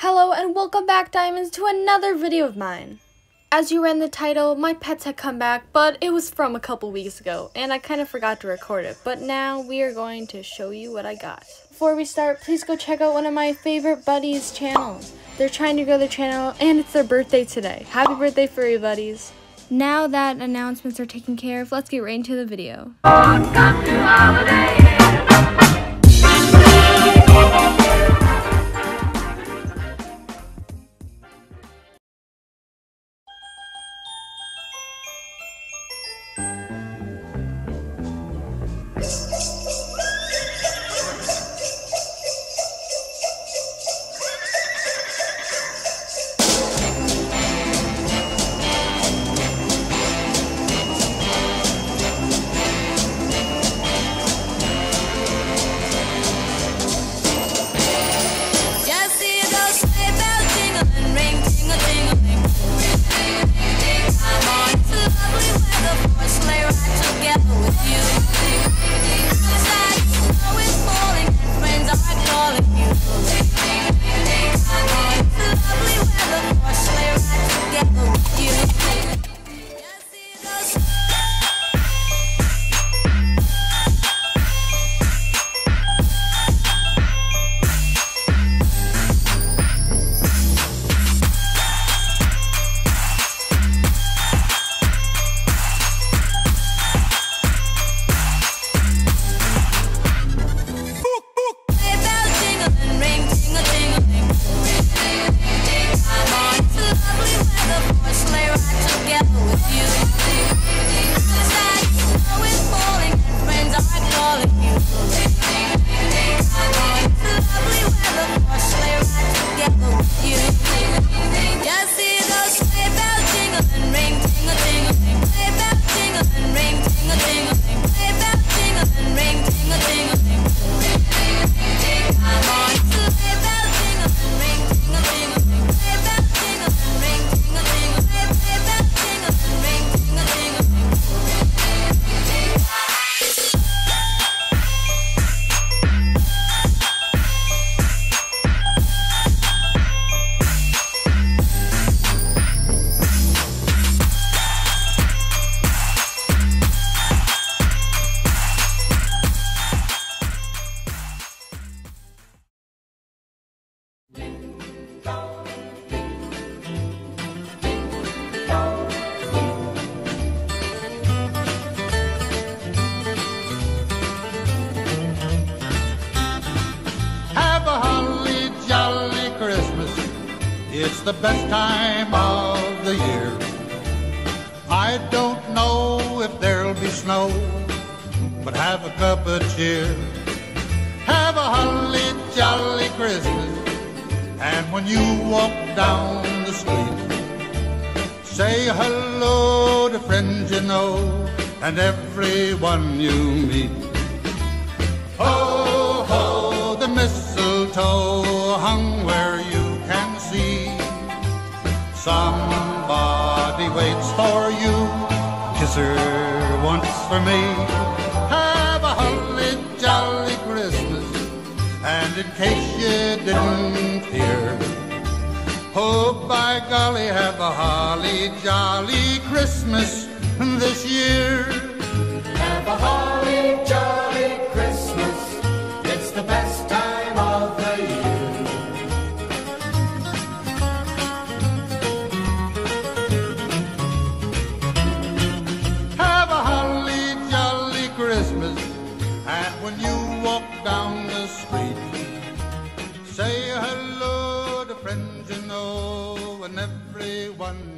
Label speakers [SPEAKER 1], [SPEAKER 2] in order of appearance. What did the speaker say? [SPEAKER 1] Hello and welcome back Diamonds to another video of mine. As you read the title, my pets had come back, but it was from a couple weeks ago, and I kind of forgot to record it, but now we are going to show you what I got. Before we start, please go check out one of my favorite buddies' channels. They're trying to grow their channel, and it's their birthday today. Happy birthday, furry buddies. Now that announcements are taken care of, let's get right into the video.
[SPEAKER 2] It's the best time of the year. I don't know if there'll be snow, but have a cup of cheer. Have a holly jolly Christmas, and when you walk down the street, say hello to friends you know and everyone you meet. Ho, ho, the mistletoe hung where Somebody waits for you. Kiss her once for me. Have a holly jolly Christmas. And in case you didn't hear, oh by golly, have a holly jolly Christmas this year. Have a holly jolly. down the street. Say hello to friends you know and everyone